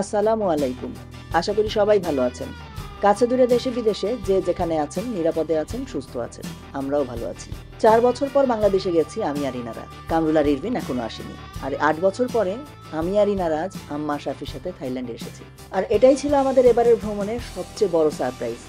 আসসালামু আলাইকুম। আশা করি সবাই ভালো আছেন। কাছে দূরে দেশে বিদেশে যে যেখানে আছেন, নিরাপদে আছেন, সুস্থ আছেন, আমরাও ভালো আছি। চার বছর পর বাংলাদেশে গেছি আমি আর ইনারা। কামরুল আর এখনও আসেনি। আর আট বছর পরে আমি আর ইনারাজ, আম্মা শাফির সাথে থাইল্যান্ডে এসেছি। আর এটাই ছিল আমাদের এবারের ভ্রমণের সবচেয়ে বড় সারপ্রাইজ,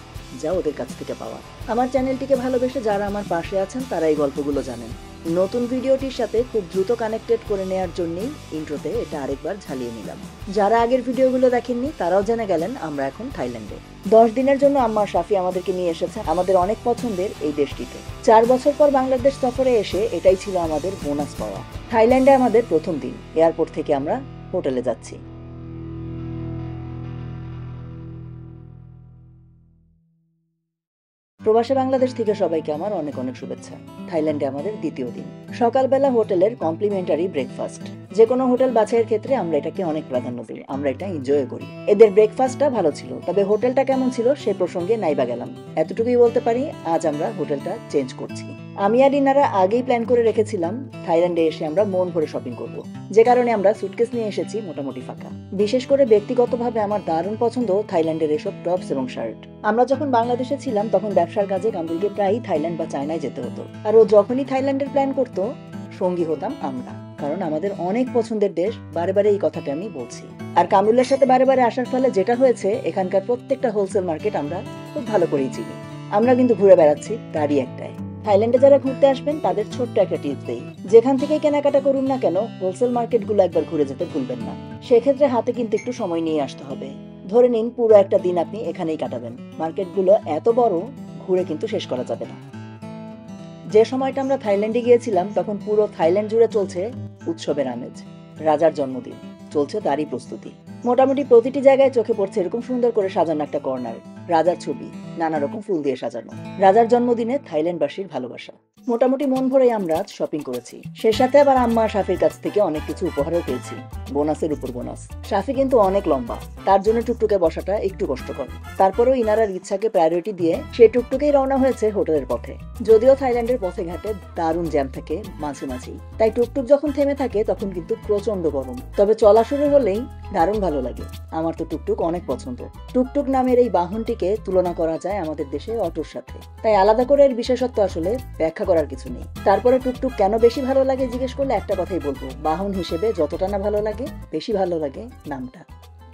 যা ওদের কাছ থেকে পাওয়া। আমার চ্যানেলটিকে ভালোবেসে যারা আমার পাশে আছেন, তারা এই গল্পগুলো জানেন। নতুন ভিডিওটির সাথে খুব দ্রুত কানেক্টেড করে নেওয়ার জন্যই ইন্ট্রোতে এটা আরেকবার ঝালিয়ে নিলাম। যারা আগের ভিডিওগুলো দেখেননি, তারাও জেনে গেলেন আমরা এখন থাইল্যান্ডে। দশ দিনের জন্য আম্মা শাফি আমাদেরকে নিয়ে এসেছে আমাদের অনেক পছন্দের এই দেশটিতে। চার বছর পর বাংলাদেশ সফরে এসে এটাই ছিল আমাদের বোনাস পাওয়া। থাইল্যান্ডে আমাদের প্রথম দিন, এয়ারপোর্ট থেকে আমরা হোটেলে যাচ্ছি। প্রবাসী বাংলাদেশ থেকে সবাইকে আমার অনেক অনেক শুভেচ্ছা। থাইল্যান্ডে আমাদের দ্বিতীয় দিন। সকালবেলা হোটেলের কমপ্লিমেন্টারি ব্রেকফাস্ট। যে কোনো হোটেল বাছাইয়ের ক্ষেত্রে আমরা এটাকে অনেক প্রাধান্য দিই, আমরা এটা এনজয় করি। এদের ব্রেকফাস্টটা ভালো ছিল, তবে হোটেলটা কেমন ছিল সে প্রসঙ্গে নাইবা গেলাম। এতটুকুই বলতে পারি, আজ আমরা হোটেলটা চেঞ্জ করছি। আমি আর ইনারা আগেই প্ল্যান করে রেখেছিলাম, থাইল্যান্ডে এসে আমরা মন ভরে শপিং করব। যে কারণে আমরা সুটকেস নিয়ে এসেছি মোটামুটি ফাঁকা। বিশেষ করে ব্যক্তিগতভাবে আমার দারুণ পছন্দ থাইল্যান্ডের এসব টপস এবং শার্ট। আমরা যখন বাংলাদেশে ছিলাম, তখন ব্যবসার কাজে কামরুলকে প্রায়ই থাইল্যান্ড বা চায়নায় যেতে হতো। আর ও যখনই থাইল্যান্ডের প্ল্যান করতো, সঙ্গী হতাম আমরা। কারণ আমাদের অনেক পছন্দের দেশ বারে বারে এই কথাটা আমি বলছি। আর কামরুলের সাথে বারে বারে আসার ফলে যেটা হয়েছে, এখানকার প্রত্যেকটা হোলসেল মার্কেট আমরা খুব ভালো করেই চিনি। আমরা কিন্তু ঘুরে বেড়াচ্ছি তারই একটাই। থাইল্যান্ডে যারা ঘুরতে আসবেন, তাদের ছোট্ট একটা টিপস দেই। যেখান থেকেই কেনাকাটা করুন না কেন হোলসেল মার্কেটগুলো একবার ঘুরে যেতে ভুলবেন না। সেক্ষেত্রে হাতে কিন্তু একটু সময় নিয়ে আসতে হবে। ধরে নিন, পুরো একটা দিন আপনি এখানেই কাটাবেন। মার্কেটগুলো এত বড়, ঘুরে কিন্তু শেষ করা যাবে না। যে সময়টা আমরা থাইল্যান্ডে গিয়েছিলাম, তখন পুরো থাইল্যান্ড জুড়ে চলছে উৎসবের আমেজ। রাজার জন্মদিন। চলছে তারই প্রস্তুতি। মোটামুটি প্রতিটি জায়গায় চোখে পড়ছে এরকম সুন্দর করে সাজানো একটা কর্নার। রাজার ছবি, নানা রকম ফুল দিয়ে সাজানো। রাজার জন্মদিনে থাইল্যান্ডবাসীর ভালোবাসা। মোটামুটি মন ভরে আমরা শপিং করেছি। সে সাথে আবার আম্মা সাফির কাছ থেকে অনেক কিছু উপহারও পেয়েছি। বোনাসের উপর বোনাস। শাফি কিন্তু অনেক লম্বা। তার জন্য টুকটুকে বসাটা একটু কষ্টকর। তারপরেও ইনারার ইচ্ছাকে প্রায়োরিটি দিয়ে সে টুকটুকেই রওনা হয়েছে হোটেলের পথে। যদিও থাইল্যান্ডের পথে ঘাটে দারুণ জ্যাম থাকে মাঝে মাঝেই। তাই টুকটুক যখন থেমে থাকে, তখন কিন্তু প্রচণ্ড গরম। তবে চলা শুরু হলেই দারুণ ভালো লাগে। আমার তো টুকটুক অনেক পছন্দ। টুকটুক নামের এই বাহনটিকে তুলনা করা যায় আমাদের দেশে অটোর সাথে। তাই আলাদা করে এর বিশেষত্ব আসলে ব্যাখ্যা করার কিছু নেই। তারপরে টুকটুক কেন বেশি ভালো লাগে জিজ্ঞেস করলে একটা কথাই বলব। বাহন হিসেবে যতটা না ভালো লাগে বেশি ভালো লাগে নামটা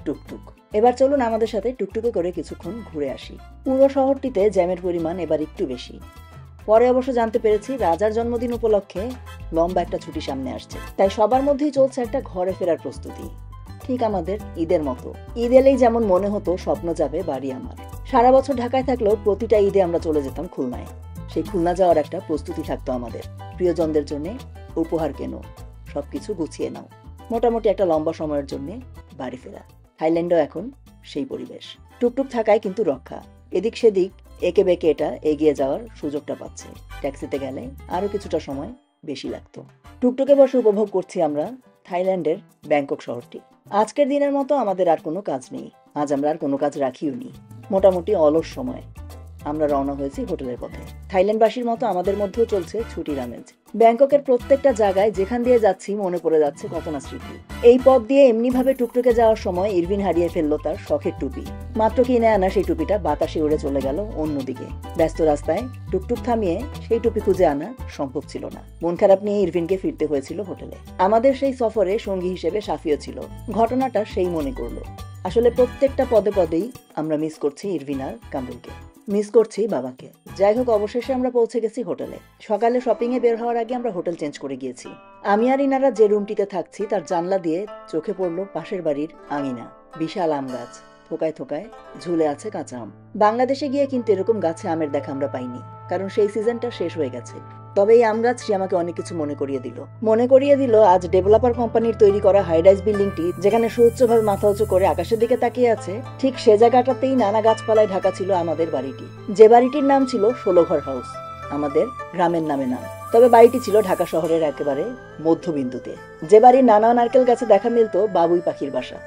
টুকটুক। এবার চলুন আমাদের সাথে টুকটুকে করে কিছুক্ষণ ঘুরে আসি। পুরো শহরটিতে জ্যামের পরিমাণ এবার একটু বেশি। পরে অবশ্য জানতে পেরেছি, রাজার জন্মদিন উপলক্ষে লম্বা একটা ছুটি সামনে আসছে। তাই সবার মধ্যেই চলছে একটা ঘরে ফেরার প্রস্তুতি। ঠিক আমাদের ঈদের মতো। ঈদ এলেই যেমন মনে হতো, স্বপ্ন যাবে বাড়ি আমার। সারা বছর ঢাকায় থাকলেও প্রতিটা ঈদে আমরা চলে যেতাম খুলনায়। সেই খুলনা যাওয়ার একটা প্রস্তুতি থাকতো আমাদের। প্রিয়জনদের জন্য উপহার কেনো, সবকিছু গুছিয়ে নাও। মোটামুটি একটা লম্বা সময়ের জন্য বাড়ি ফেরা। থাইল্যান্ডও এখন সেই পরিবেশ। টুকটুক থাকায় কিন্তু রক্ষা। এদিক সেদিক, একে বেঁকে এটা এগিয়ে যাওয়ার সুযোগটা পাচ্ছে। ট্যাক্সিতে গেলে আরও কিছুটা সময় বেশি লাগতো। টুকটুকে বসে উপভোগ করছি আমরা থাইল্যান্ডের ব্যাংকক শহরটি। আজকের দিনের মতো আমাদের আর কোনো কাজ নেই। আজ আমরা আর কোনো কাজ রাখিও নি। মোটামুটি অলস সময়। আমরা রওনা হয়েছি হোটেলের পথে। থাইল্যান্ডবাসীর মতো আমাদের মধ্যেও চলছে ছুটির আমেজ। ব্যাংককের প্রত্যেকটা জায়গায় যেখান দিয়ে যাচ্ছি মনে পড়ে যাচ্ছে কত না স্মৃতি এই পথ দিয়ে এমনি ভাবে টুকটুকে যাওয়ার সময় ইরভিন হারিয়ে ফেলল তার শখের টুপি। মাত্র কিনে আনা সেই টুপিটা বাতাসে উড়ে চলে গেল অন্যদিকে। ব্যস্ত রাস্তায় টুকটুক থামিয়ে সেই টুপি খুঁজে আনা সম্ভব ছিল না। মন খারাপ নিয়ে ইরভিনকে ফিরতে হয়েছিল হোটেলে। আমাদের সেই সফরে সঙ্গী হিসেবে সাফিও ছিল। ঘটনাটা সেই মনে করল। আসলে প্রত্যেকটা পদে পদেই আমরা মিস করছি ইরভিন আর কামরুলকে। মিস করছি বাবাকে। যাই হোক, অবশেষে আমরা পৌঁছে গেছি হোটেলে। সকালে শপিং এ বের হওয়ার আগে আমরা হোটেল চেঞ্জ করে গিয়েছি। আমি আর ইনারা যে রুমটিতে থাকছি, তার জানলা দিয়ে চোখে পড়ল পাশের বাড়ির আঙিনা। বিশাল আম গাছ। থোকায় থোকায় ঝুলে আছে কাঁচা আম। বাংলাদেশে গিয়ে কিন্তু এরকম গাছে আমের দেখা আমরা পাইনি। কারণ সেই সিজনটা শেষ হয়ে গেছে। তবে এই আম গাছটি আমাকে অনেক কিছু মনে করিয়ে দিল। মনে করিয়ে দিল আজ ডেভেলপার কোম্পানির তৈরি করা হাইরাইজ বিল্ডিংটি যেখানে সুউচ্চভাবে মাথা উঁচু করে আকাশের দিকে তাকিয়ে আছে, ঠিক সে জায়গাটাতেই নানা গাছপালায় ঢাকা ছিল আমাদের বাড়িটি। যে বাড়িটির নাম ছিল ষোলোঘর হাউস আমাদের গ্রামের নামে নাম। তবে বাড়িটি ছিল ঢাকা শহরের একেবারে মধ্যবিন্দুতে। যে বাড়ির নানা নারকেল গাছে দেখা মিলত বাবুই পাখির বাসা।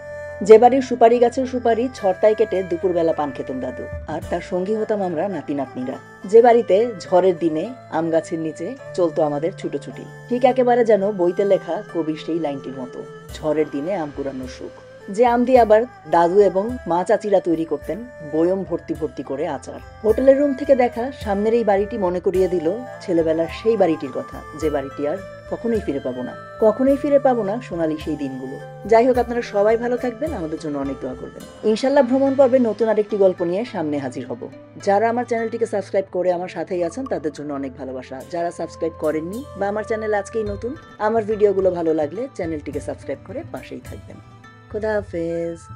যে বাড়ির সুপারি গাছের সুপারি ছড়তায় কেটে দুপুরবেলা পান খেতেন দাদু। আর তার সঙ্গী হতাম আমরা নাতি নাতনিরা। যে বাড়িতে ঝড়ের দিনে আম গাছের নিচে চলতো আমাদের ছুটোছুটি। ঠিক একেবারে যেন বইতে লেখা কবির সেই লাইনটির মতো, ঝড়ের দিনে আম পুরানোর সুখ। যে আম দিয়ে আবার দাদু এবং মা চাচিরা তৈরি করতেন বয়ম ভর্তি ভর্তি করে আচার। হোটেলের রুম থেকে দেখা সামনের এই বাড়িটি মনে করিয়ে দিল ছেলেবেলার সেই বাড়িটির কথা, যে বাড়িটি আর কখনোই ফিরে পাবো না। কখনোই ফিরে পাবো না সোনালি সেই দিনগুলো। যাই হোক, আপনারা সবাই ভালো থাকবেন, আমাদের জন্য অনেক দোয়া করবেন। ইনশাল্লাহ ভ্রমণ পর্বে নতুন আরেকটি গল্প নিয়ে সামনে হাজির হব। যারা আমার চ্যানেলটিকে সাবস্ক্রাইব করে আমার সাথেই আছেন, তাদের জন্য অনেক ভালোবাসা। যারা সাবস্ক্রাইব করেননি বা আমার চ্যানেল আজকেই নতুন, আমার ভিডিওগুলো ভালো লাগলে চ্যানেলটিকে সাবস্ক্রাইব করে পাশেই থাকবেন। Khuda Hafiz.